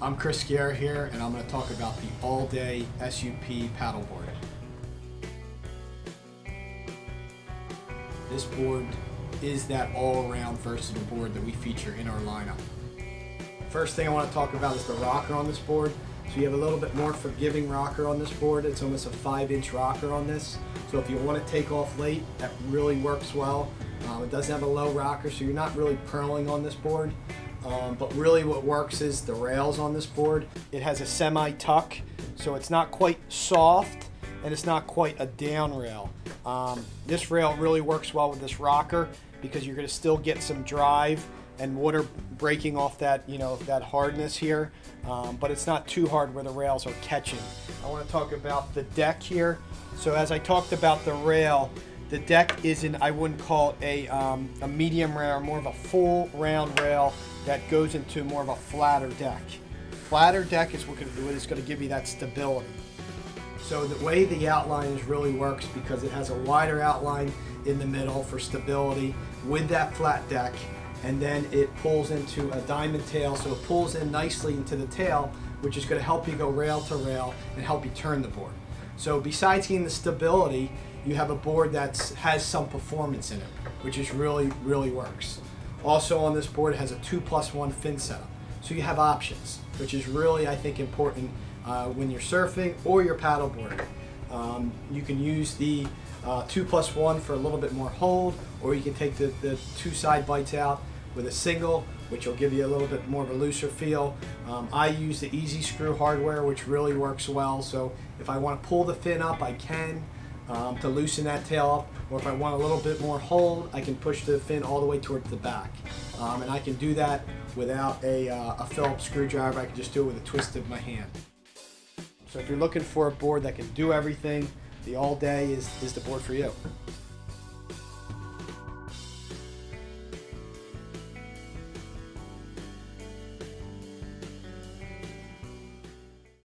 I'm Chris Guerra here, and I'm going to talk about the all-day SUP paddleboard. This board is that all-around versatile board that we feature in our lineup. First thing I want to talk about is the rocker on this board. So you have a little bit more forgiving rocker on this board. It's almost a five inch rocker on this. So if you want to take off late, that really works well. Um, it doesn't have a low rocker, so you're not really pearling on this board. Um, but really what works is the rails on this board. It has a semi tuck, so it's not quite soft and it's not quite a down rail. Um, this rail really works well with this rocker because you're going to still get some drive and water breaking off that you know that hardness here um, but it's not too hard where the rails are catching I want to talk about the deck here so as I talked about the rail the deck isn't I wouldn't call it a, um, a medium rail more of a full round rail that goes into more of a flatter deck. Flatter deck is what is going to give you that stability. So the way the outline is really works because it has a wider outline in the middle for stability with that flat deck and then it pulls into a diamond tail so it pulls in nicely into the tail which is going to help you go rail to rail and help you turn the board. So besides getting the stability you have a board that has some performance in it which is really really works also on this board has a 2 plus 1 fin setup so you have options which is really I think important uh, when you're surfing or you're paddleboarding um, you can use the uh, 2 plus 1 for a little bit more hold, or you can take the, the two side bites out with a single, which will give you a little bit more of a looser feel. Um, I use the Easy Screw hardware, which really works well. So if I want to pull the fin up, I can um, to loosen that tail up. Or if I want a little bit more hold, I can push the fin all the way towards the back. Um, and I can do that without a, uh, a Phillips screwdriver. I can just do it with a twist of my hand. So if you're looking for a board that can do everything, the all day is, is the board for you.